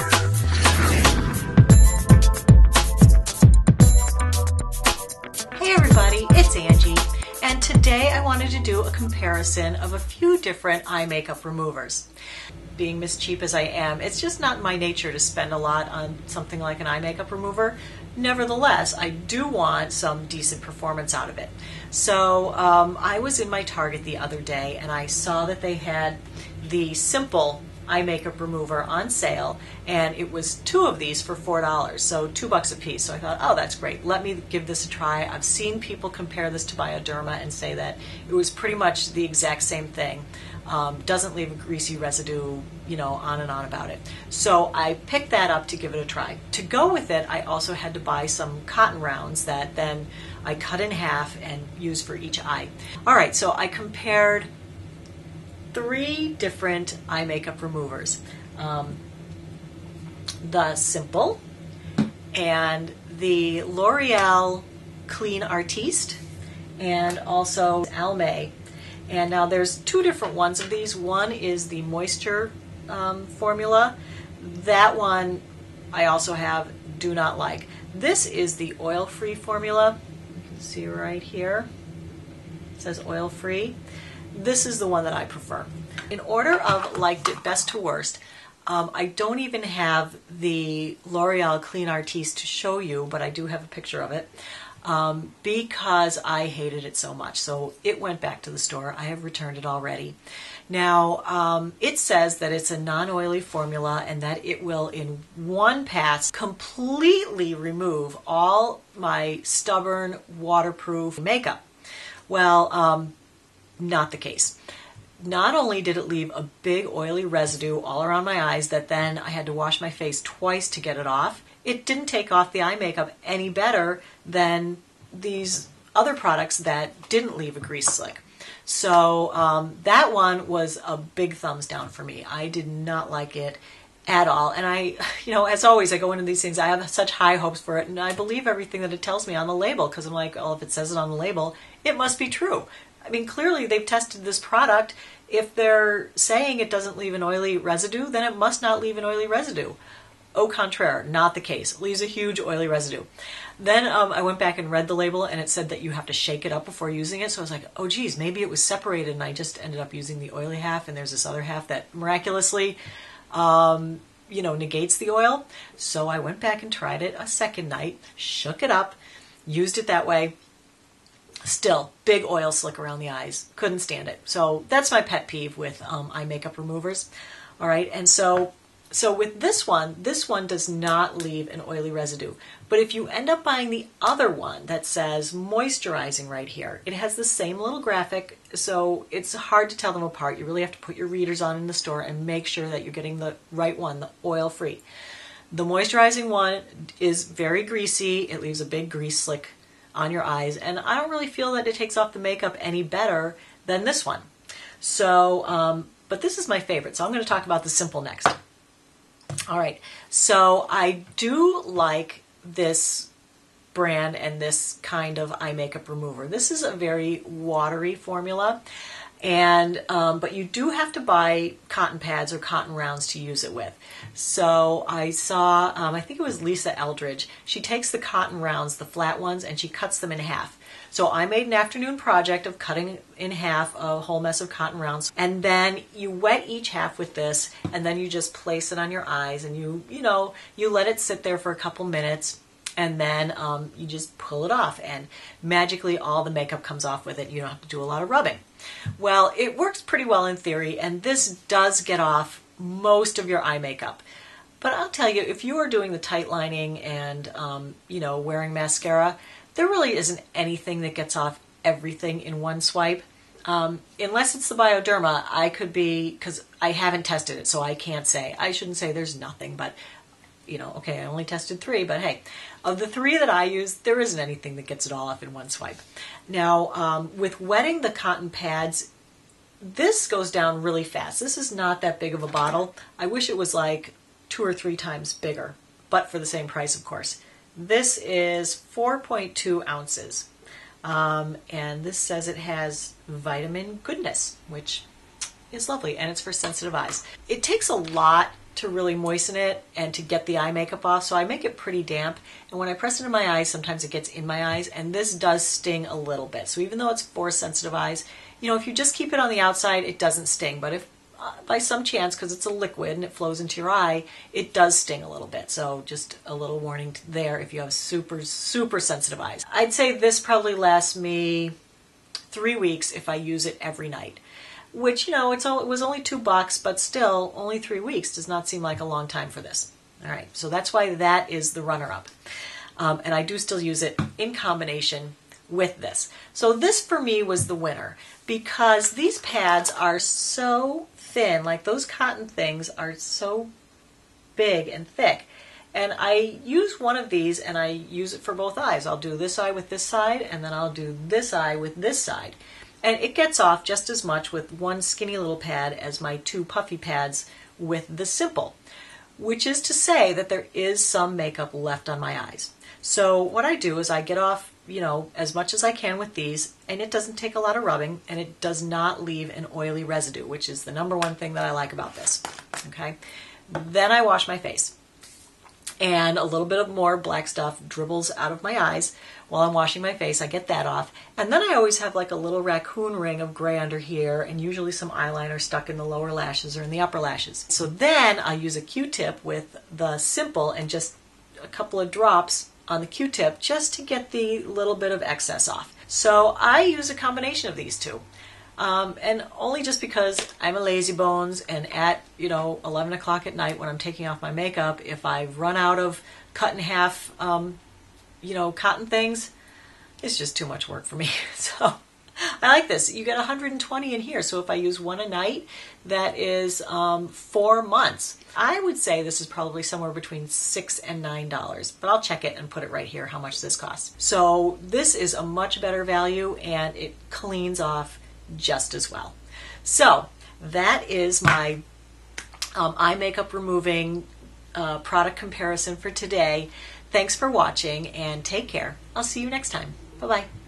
Hey everybody, it's Angie, and today I wanted to do a comparison of a few different eye makeup removers. Being Miss Cheap as I am, it's just not my nature to spend a lot on something like an eye makeup remover. Nevertheless, I do want some decent performance out of it. So um, I was in my Target the other day and I saw that they had the simple eye makeup remover on sale, and it was two of these for four dollars, so two bucks a piece. So I thought, oh, that's great. Let me give this a try. I've seen people compare this to Bioderma and say that it was pretty much the exact same thing. Um, doesn't leave a greasy residue, you know, on and on about it. So I picked that up to give it a try. To go with it, I also had to buy some cotton rounds that then I cut in half and use for each eye. All right, so I compared three different eye makeup removers um, the Simple and the L'Oreal Clean Artiste and also Almay. And now there's two different ones of these. One is the moisture um, formula. That one I also have do not like. This is the oil-free formula. You can see right here. It says oil-free. This is the one that I prefer. In order of liked it best to worst, um, I don't even have the L'Oreal Clean Artiste to show you, but I do have a picture of it um, because I hated it so much. So it went back to the store. I have returned it already. Now, um, it says that it's a non oily formula and that it will, in one pass, completely remove all my stubborn waterproof makeup. Well, um, not the case. Not only did it leave a big oily residue all around my eyes that then I had to wash my face twice to get it off, it didn't take off the eye makeup any better than these other products that didn't leave a grease slick. So um, that one was a big thumbs down for me. I did not like it at all. And I, you know, as always, I go into these things, I have such high hopes for it, and I believe everything that it tells me on the label because I'm like, oh, if it says it on the label, it must be true. I mean, clearly they've tested this product. If they're saying it doesn't leave an oily residue, then it must not leave an oily residue. Au contraire, not the case. It leaves a huge oily residue. Then um, I went back and read the label, and it said that you have to shake it up before using it. So I was like, oh, geez, maybe it was separated, and I just ended up using the oily half, and there's this other half that miraculously, um, you know, negates the oil. So I went back and tried it a second night, shook it up, used it that way. Still, big oil slick around the eyes. Couldn't stand it. So that's my pet peeve with um, eye makeup removers. All right, and so so with this one, this one does not leave an oily residue. But if you end up buying the other one that says moisturizing right here, it has the same little graphic, so it's hard to tell them apart. You really have to put your readers on in the store and make sure that you're getting the right one, the oil free. The moisturizing one is very greasy. It leaves a big grease slick on your eyes, and I don't really feel that it takes off the makeup any better than this one. So, um, but this is my favorite, so I'm going to talk about the Simple next. All right, so I do like this brand and this kind of eye makeup remover. This is a very watery formula, and um, but you do have to buy cotton pads or cotton rounds to use it with. So I saw, um, I think it was Lisa Eldridge. She takes the cotton rounds, the flat ones, and she cuts them in half. So I made an afternoon project of cutting in half a whole mess of cotton rounds. And then you wet each half with this and then you just place it on your eyes and you, you know, you let it sit there for a couple minutes and then um, you just pull it off and magically all the makeup comes off with it. You don't have to do a lot of rubbing. Well, it works pretty well in theory and this does get off most of your eye makeup. But I'll tell you, if you are doing the tight lining and, um, you know, wearing mascara, there really isn't anything that gets off everything in one swipe. Um, unless it's the Bioderma, I could be, because I haven't tested it, so I can't say. I shouldn't say there's nothing, but, you know, okay, I only tested three, but hey, of the three that I use, there isn't anything that gets it all off in one swipe. Now, um, with wetting the cotton pads, this goes down really fast. This is not that big of a bottle. I wish it was like two or three times bigger, but for the same price, of course. This is 4.2 ounces. Um, and this says it has vitamin goodness, which is lovely, and it's for sensitive eyes. It takes a lot to really moisten it and to get the eye makeup off. So I make it pretty damp. And when I press it in my eyes, sometimes it gets in my eyes. And this does sting a little bit. So even though it's for sensitive eyes, you know, if you just keep it on the outside, it doesn't sting. But if uh, by some chance, because it's a liquid and it flows into your eye, it does sting a little bit. So just a little warning there if you have super, super sensitive eyes. I'd say this probably lasts me three weeks if I use it every night. Which, you know, it's all, it was only two bucks, but still, only three weeks does not seem like a long time for this. All right, so that's why that is the runner up. Um, and I do still use it in combination with this. So this for me was the winner because these pads are so thin, like those cotton things are so big and thick. And I use one of these and I use it for both eyes. I'll do this eye with this side and then I'll do this eye with this side. And it gets off just as much with one skinny little pad as my two puffy pads with the Simple, which is to say that there is some makeup left on my eyes. So what I do is I get off, you know, as much as I can with these, and it doesn't take a lot of rubbing, and it does not leave an oily residue, which is the number one thing that I like about this. Okay. Then I wash my face and a little bit of more black stuff dribbles out of my eyes while I'm washing my face. I get that off. And then I always have like a little raccoon ring of gray under here and usually some eyeliner stuck in the lower lashes or in the upper lashes. So then I use a Q-tip with the Simple and just a couple of drops on the Q-tip just to get the little bit of excess off. So I use a combination of these two. Um, and only just because I'm a lazy bones and at, you know, 11 o'clock at night when I'm taking off my makeup, if I've run out of cut in half, um, you know, cotton things, it's just too much work for me. So I like this. You get 120 in here. So if I use one a night, that is um, four months. I would say this is probably somewhere between six and nine dollars, but I'll check it and put it right here how much this costs. So this is a much better value and it cleans off just as well. So that is my um, eye makeup removing uh, product comparison for today. Thanks for watching and take care. I'll see you next time. Bye bye.